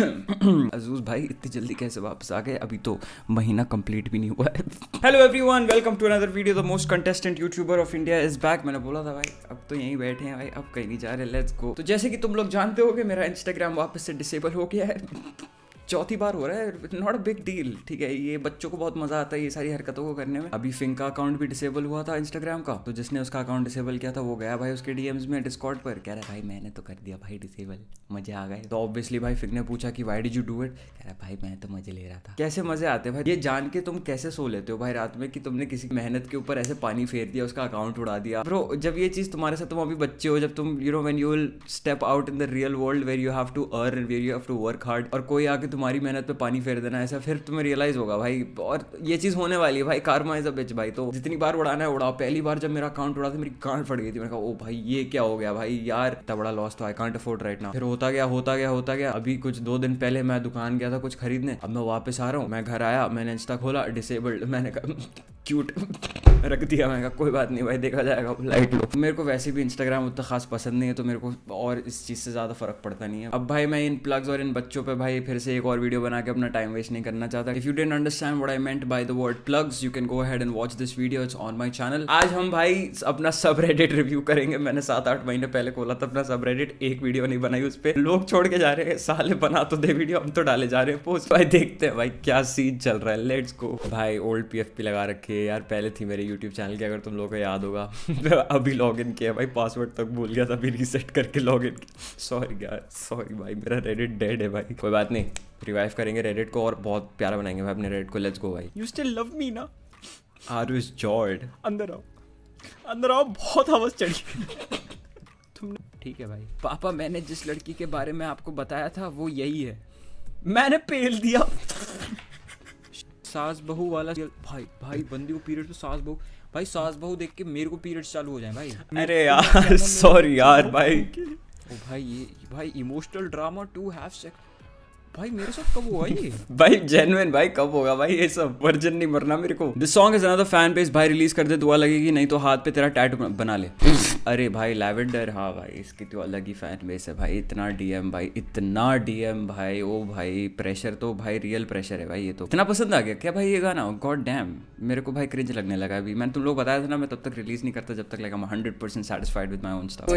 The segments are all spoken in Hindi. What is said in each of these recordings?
अजूज भाई, इतनी जल्दी कैसे वापस आ गए? अभी तो महीना कंप्लीट भी नहीं हुआ है। Hello everyone welcome to another video the most contestant YouTuber of India is back मैंने बोला था, भाई, अब तो यहीं बैठे हैं भाई, अब कहीं नहीं जा रहे लेट्स गो तो जैसे कि तुम लोग जानते हो मेरा इंस्टाग्राम वापस से डिसेबल हो गया है। चौथी बार हो रहा है नॉट अ बिग डील ठीक है? ये बच्चों को बहुत मज़ा आता है ये सारी हरकतों को करने में। अभी फिंक का अकाउंट भी डिसेबल हुआ था इंस्टाग्राम का तो जिसने उसका अकाउंट डिसेबल किया था, वो गया भाई उसके डीएम्स में डिस्कॉर्ड पर, कह रहा भाई मैंने तो कर दिया भाई डिसेबल मज़े आ गए। तो ऑब्वियसली भाई फिक ने पूछा कि why did you do it कह रहा भाई मैं तो मज़े ले रहा था। कैसे मज़े आते हैं भाई? ये जान के तुम कैसे सो लेते हो भाई रात में कि तुमने किसी मेहनत के ऊपर ऐसे पानी फेर दिया, उसका अकाउंट उड़ा दिया? ब्रो जब ये चीज़ तुम्हारे साथ, तुम अभी बच्चे हो, जब तुम you know when you will step out in the real world where you have to earn where you have to work hard और कोई आके तुम्हारी मेहनत पे पानी फेर देना, ऐसा फिर तुम्हें रियलाइज़ होगा, भाई, और ये चीज़ होने वाली है, भाई कार्मा इज़ अ बिच भाई तो जितनी बार उड़ाना है, उड़ाओ। पहली बार जब मेरा अकाउंट उड़ा था, मेरी गांड फट गई थी, मैंने कहा, ओ भाई, ये क्या हो गया, भाई, यार, इतना बड़ा लॉस तो आई कांट अफोर्ड राइट ना फिर होता गया होता गया होता गया। अभी कुछ दो दिन पहले मैं दुकान गया था कुछ खरीदने, अब मैं वापस आ रहा हूँ, मैं घर आया, मैंने इंस्टा खोला डिसेबल्ड मैंने कहा क्यूट रख दिया मैं कहा, कोई बात नहीं भाई, देखा जाएगा लाइट लो. मेरे को वैसे भी इंस्टाग्राम उतना खास पसंद नहीं है तो मेरे को और इस चीज़ से ज़्यादा फ़र्क पड़ता नहीं है। अब भाई, मैं इन प्लग्स और इन बच्चों पे भाई, फिर से एक और वीडियो बना के अपना टाइम वेस्ट नहीं करना चाहता। If you don't understand what I meant by the word plugs you can go ahead and watch this video it's on my channel आज हम भाई अपना सब रेडिट रिव्यू करेंगे। मैंने सात आठ महीने पहले खोला था अपना सब रेडिट एक वीडियो नहीं बनाई उस पर लोग छोड़ के जा रहे हैं। साले बना तो दे वीडियो हम तो डाले जा रहे हैं। पोस्ट भाई, देखते हैं भाई क्या सीन चल रहा है। लेट्स गो भाई ओल्ड पी लगा रखे यार। पहले थी मेरे यूट्यूब चैनल की, अगर तुम लोगों को याद होगा। अभी लॉग इन किया भाई। पासवर्ड तक भूल गया था। अभी रीसेट करके लॉग इन किया। सॉरी यार सॉरी भाई। मेरा रेडिट डेड है भाई। कोई बात नहीं। रिवाइव करेंगे रेडिट को और बहुत प्यारा बनाएँगे भाई अपने रेडिट को लेट्स गो भाई। यू स्टिल लव मी ना? आर यू जॉर्ड अंदर आओ। अंदर आओ बहुत आवाज़ चढ़ी। तुमने ठीक है भाई। पापा मैंने जिस लड़की के बारे में आपको बताया था वो यही है। मैंने पेल दिया। सास बहू वाला भाई भाई बंदी को पीरियड तो सास बहू भाई सास बहू देख के मेरे को पीरियड चालू हो जाए भाई। अरे यार सॉरी यार भाई। ओ भाई ये भाई emotional drama to have sex भाई मेरे साथ कब हुआ ये? भाई जेन्युइन भाई कब होगा भाई ये सब? वर्जन नहीं मरना मेरे को। This song is another fan page भाई रिलीज़ कर दे दुआ लगेगी नहीं तो हाथ पे तेरा टैटू बना ले। अरे भाई लैवेंडर हाँ भाई इसकी तो अलग ही फ़ैन बेस है भाई इतना डीएम भाई इतना डीएम भाई ओ भाई प्रेशर तो भाई रियल प्रेशर है भाई ये तो। इतना पसंद आ गया क्या भाई ये गाना? गॉड डैम मेरे को भाई क्रिंज लगने लगा अभी। मैंने तुम लोग बताया था ना मैं तब तक रिलीज़ नहीं करता जब तक like hundred percent satisfied with my own stuff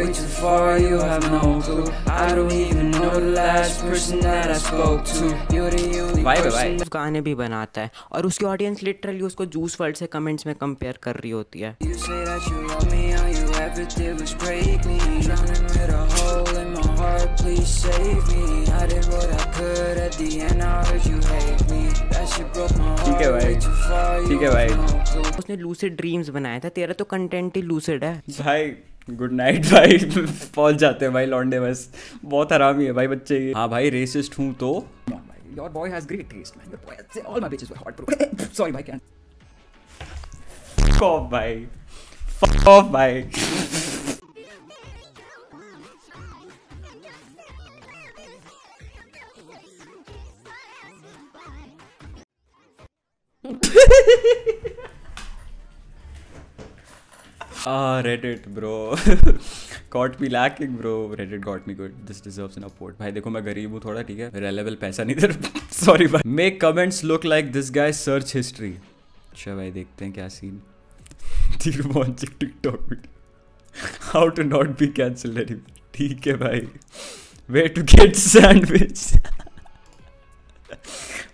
गाने भी बनाता है। और उसकी ऑडियंस लिटरली उसको जूस वर्ल्ड से कमेंट्स में कंपेयर कर रही होती है। ठीक है भाई। ठीक है भाई। उसने लूसिड ड्रीम्स बनाया था। तेरा तो कंटेंट ही लूसिड है। भाई गुड नाइट भाई। पहुँच जाते हैं भाई लॉन्डे बस बहुत हरामी है भाई बच्चे ये। हाँ भाई रेसिस्ट हूँ तो। Sorry Ah, Reddit, bro. got me lacking, bro. Reddit got me good. This deserves an upvote. भाई देखो मैं गरीब हूँ थोड़ा ठीक है? मेरा लेवल पैसा नहीं दे सॉरी भाई। Make comments look like this guy search history अच्छा भाई देखते हैं क्या scene Dhiru watching TikTok how to not be cancel ठीक है भाई। Way to get sandwich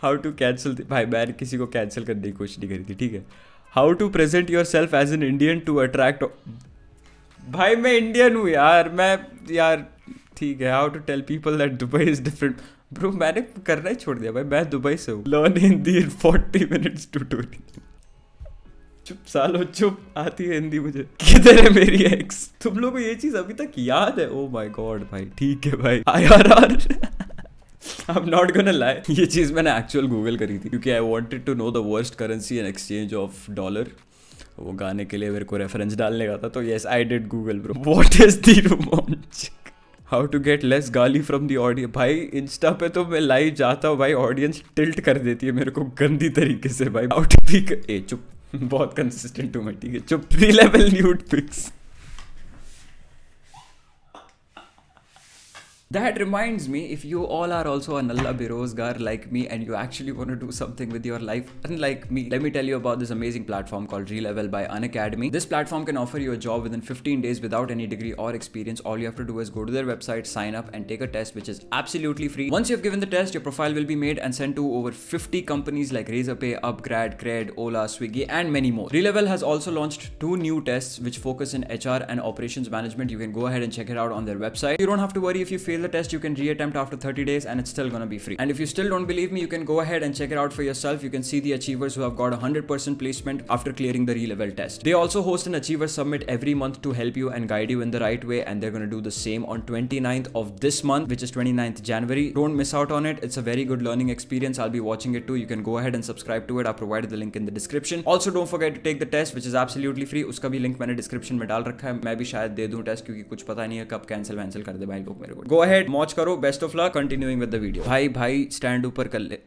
how to cancel भाई मैंने किसी को कैंसिल करने की कोशिश नहीं करी थी ठीक है? How to present your self as an Indian to attract भाई, मैं इंडियन हूँ यार। मैं यार, ठीक है। How to tell people that Dubai is different bro मैंने करना ही छोड़ दिया भाई। मैं दुबई से हूँ। Learn Hindi in forty minutes tutorial चुप, सालो, चुप। आती है हिंदी मुझे। किधर है मेरी एक्स तुम लोगों को ये चीज़ अभी तक याद है? ओ माय गॉड भाई। ठीक है भाई। I are are I am not gonna lie ये चीज़ मैंने एक्चुअल गूगल करी थी, क्योंकि I wanted to know the worst currency and exchange of dollar वो गाने के लिए मेरे को रेफरेंस डालने का था तो yes I did Google bro what is the रोमांच हाउ टू गेट लेस गाली फ्रॉम दी ऑडियंस भाई इंस्टा पे तो मैं लाइव जाता हूँ, भाई ऑडियंस टिल्ट कर देती है मेरे को गंदी तरीके से, भाई. हाउ टू बी ए, चुप. बहुत कंसिस्टेंट हूँ मैं, ठीक है. चुप. Three level nude pics That reminds me, if you all are also a Nalla Berozgar like me and you actually want to do something with your life, unlike me, let me tell you about this amazing platform called Relevel by Unacademy. This platform can offer you a job within 15 days without any degree or experience. All you have to do is go to their website, sign up, and take a test, which is absolutely free. Once you've given the test, your profile will be made and sent to over 50 companies like Razorpay, Upgrad, Cred, Ola, Swiggy, and many more. Relevel has also launched two new tests which focus in HR and operations management. You can go ahead and check it out on their website. You don't have to worry if you fail the test, you can reattempt after 30 days and it's still gonna be free. And if you still don't believe me, you can go ahead and check it out for yourself. You can see the achievers who have got 100% placement after clearing the re-level test. They also host an achiever summit every month to help you and guide you in the right way and they're gonna do the same on 29th of this month, which is 29th January. Don't miss out on it. It's a very good learning experience. I'll be watching it too. You can go ahead and subscribe to it. I've provided the link in the description. Also, don't forget to take the test, which is absolutely free. उसका भी लिंक मैंने डिस्क्रिप्शन में डाल रखा है मैं भी शायद दे दूं टेस्ट क्योंकि कुछ पता नहीं है कब कैंसिल वैंसिल कर दे भाई लोग मेरे को गो अहेड मौज करो best of luck continuing with the video भाई भाई स्टैंड ऊपर कर ले।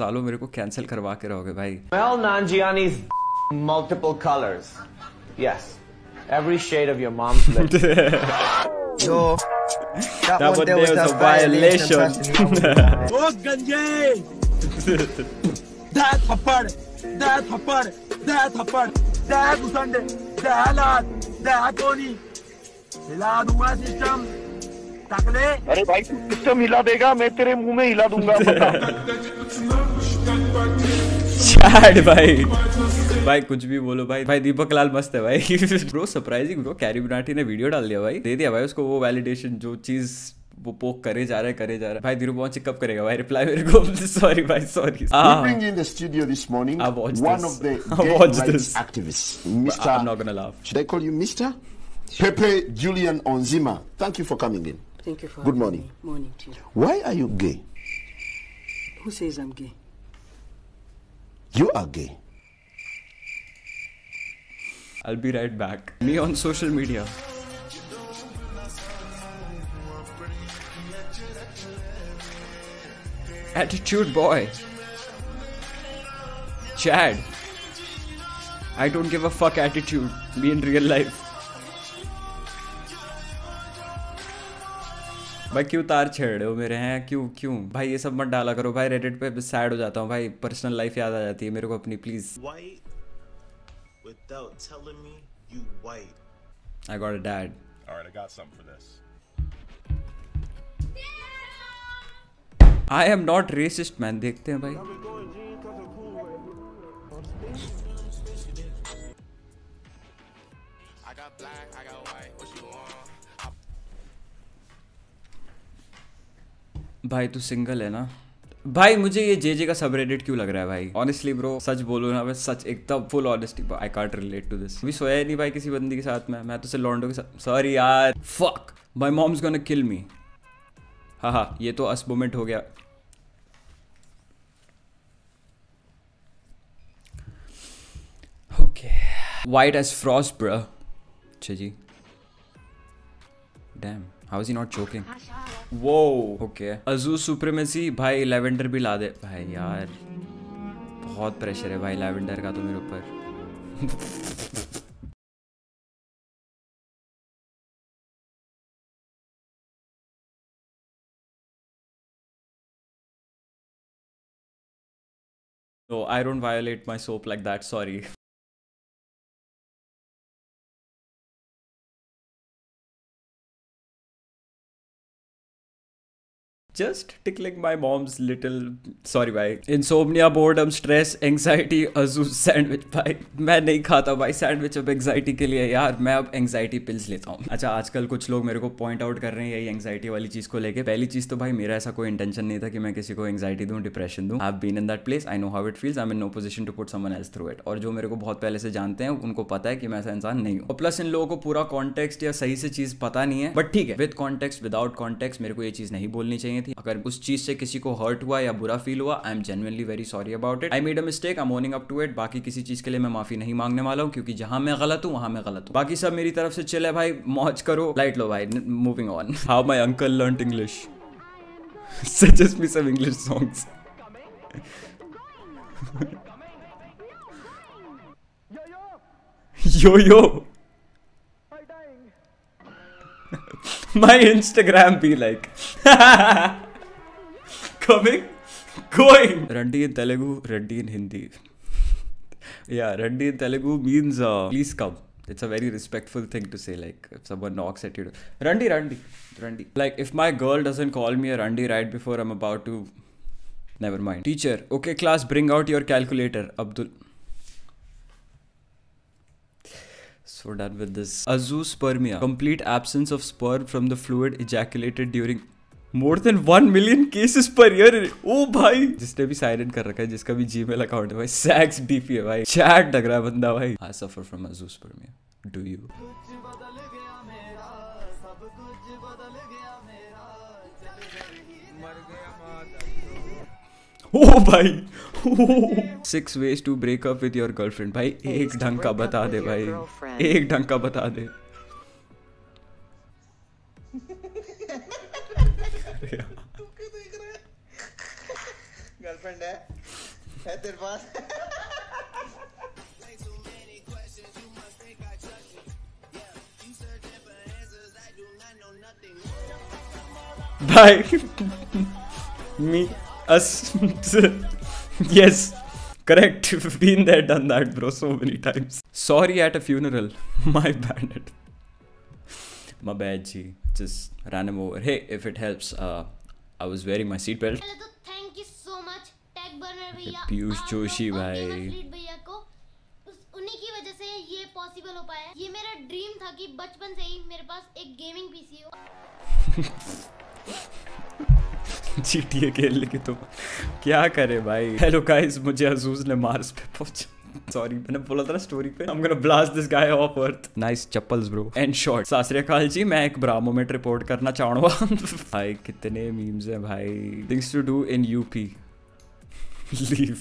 सालो मेरे को कैंसिल करवा के रहोगे भाई। Well Nanjiani multiple colours yes every shade of your mom's lip जो That one there was a violation. Look, Ganji! That's a part. That's a part. That's a दहलात दहकोनी हिला दूँगा सिस्टम तकले अरे भाई तू सिस्टम हिला देगा मैं तेरे मुँह में हिला दूँगा। चैट भाई। भाई कुछ भी बोलो भाई। भाई दीपक लाल मस्त है भाई। ब्रो सरप्राइजिंग ब्रो कैरी बुनाटी ने वीडियो डाल दिया भाई। दे दिया भाई उसको वो वैलिडेशन जो चीज़ वो पोक करे जा रहा है करे जा रहा है। भाई भाई कब करेगा। भाई, रिप्लाई मेरे को। सॉरी भाई sorry bring in the studio this morning one of the watch this activist mister I am not gonna laugh should I call you mister Pepe Julian Onziema thank you for coming in thank you for good morning morning to you why are you gay who says I am gay you are gay I will be right back me on social media Attitude boy. Chad. I don't give a fuck attitude. Me in real life. भाई क्यों तार छेड़ रहे हो मेरे हैं क्यों क्यों भाई ये सब मत डाला करो भाई रेडिट पे सैड हो जाता हूँ भाई पर्सनल लाइफ याद आ जाती है मेरे को अपनी please white without telling me you white. I got a dad All right, I got something for this. I am not racist man देखते हैं भाई। भाई, तू सिंगल है ना? भाई, मुझे ये जे जे का सब रेडिट क्यों लग रहा है भाई? ऑनेस्टली ब्रो सच बोलो ना, मैं सच एकदम full honesty I can't relate to this अभी सोया ही नहीं भाई किसी बंदी के साथ में। मैं तो सिर्फ़ लॉन्डो के साथ सॉरी यार। Fuck my mom's gonna kill me हाँ हाँ ये तो अस मोमेंट हो गया। वाइट एज फ्रॉस्ट ब्रो अच्छा जी damn how is he not choking वो ओके अजू सुप्रीमेसी भाई लेवेंडर भी ला दे। भाई यार बहुत प्रेशर है भाई लेवेंडर का तो मेरे ऊपर। No, I don't violate my soap like that. Sorry. Just tickling my mom's little, sorry भाई insomnia boredom, stress, anxiety अजू सैंडविच भाई मैं नहीं खाता भाई सैंडविच अब एंग्जाइटी के लिए यार, मैं अब एंग्जाइटी पिल्स लेता हूँ। अच्छा आजकल कुछ लोग मेरे को पॉइंट आउट कर रहे हैं यही एंग्जाइटी वाली चीज़ को लेके। पहली चीज़ तो भाई, मेरा ऐसा कोई इंटेंशन नहीं था कि मैं किसी को एंग्जाइटी दूँ डिप्रेशन दूँ। I been in that place I know how it feels I am no position to put someone else through it और जो मेरे को बहुत पहले से जानते हैं, उनको पता है कि मैं ऐसा इंसान नहीं हूँ। और प्लस इन लोगों को पूरा कॉन्टेक्स्ट या सही से चीज़ पता नहीं है। बट ठीक है विद कॉन्टेक्स्ट विदाउट कॉन्टेक्स्ट मेरे को ये चीज़ नहीं बोलनी चाहिए। थी। अगर उस चीज़ से किसी को हर्ट हुआ या बुरा फील हुआ I am genuinely very sorry about it I made a mistake I owning up to it बाकी किसी चीज़ के लिए मैं माफ़ी नहीं मांगने वाला हूँ, क्योंकि जहाँ मैं गलत हूँ, वहाँ मैं गलत हूँ। बाकी सब मेरी तरफ़ से चले भाई, मौज करो। लाइट लो भाई moving on how my uncle learn English suggest me some English songs. yo yo. My Instagram be like? Coming, going. Randi in Telugu, Randi in Hindi. yeah, Randi in Telugu means uh, please come. It's a very respectful thing to say. Like if someone knocks at you, Randi, Randi, Randi. Like if my girl doesn't call me a Randi right before I'm about to. Never mind. Teacher, okay, class, bring out your calculator. Abdul. So done with this. Azoospermia. Complete absence of sperm from the fluid ejaculated during more than one million cases per year ओ भाई जिसने भी साइलेंट कर रखा है, जिसका भी जीमेल अकाउंट है, भाई सैक्स डीपी है, भाई। चैट लग रहा है बंदा, भाई। I suffer from azoospermia do you ओ भाई। Six ways to break up with your girlfriend भाई। एक ढंग का बता दे भाई। एक ढंग का बता दे। गर्लफ्रेंड है। है तेरे पास? Bye. Me. Us. yes. Correct. Been there, done that, bro, so many times. Sorry at a funeral. My bad. My bad, G. Just ran him over. Hey, if it helps, uh, I was wearing my seatbelt. पहले तो thank you so much tag burner भैया पीयूष आप जोशी लोग और भाई। गेमर फ्लीट भैया को उस- उन्हीं की वजह से ये पॉसिबल हो पाया ये मेरा ड्रीम था कि बचपन से ही मेरे पास एक गेमिंग पीसी हो GTA खेलने के तो क्या करे भाई? हेलो गाइस मुझे अजूज ने मार्स पे पहुँचा। सॉरी मैंने बोला था ना स्टोरी पे। I am blast this guy off earth nice chappals bro and short सासरेकाल जी, मैं एक ब्रामोमेट रिपोर्ट करना चाहूँगा। भाई, कितने मीम्स हैं भाई। Things to do in UP leave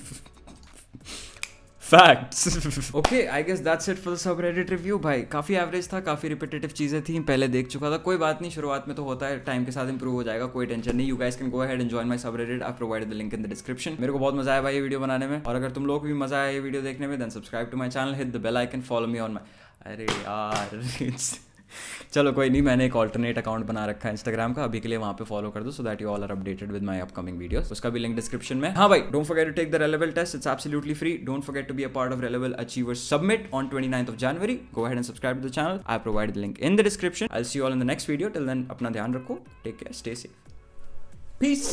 facts okay I guess that's it for the subreddit review भाई, काफ़ी एवरेज था, काफ़ी रिपीटेटिव चीज़ें थी, पहले देख चुका था। कोई बात नहीं, शुरुआत में तो होता है टाइम के साथ इंप्रूव हो जाएगा, कोई टेंशन नहीं। You guys can go ahead and join my subreddit I provide the link in the description मेरे को बहुत मज़ा आया भाई ये वीडियो बनाने में। और अगर तुम लोग भी मज़ा आया ये वीडियो देखने में then subscribe to my channel hit the bell icon follow me on my अरे यार चलो कोई नहीं मैंने एक ऑल्टरनेट अकाउंट बना रखा है इंस्टाग्राम का अभी के लिए वहां पे फॉलो कर दो so that you all are updated with my upcoming videos उसका भी लिंक डिस्क्रिप्शन में हाँ भाई don't forget to take the Relevel test it's absolutely free don't forget to be a part of Relevel achievers submit on 29th of January go ahead and subscribe to the channel I provide the link in the description I see all in the next video till then अपना ध्यान रखो take care stay safe peace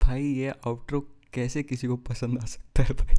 भाई ये आउटरो कैसे किसी को पसंद आ सकता है भाई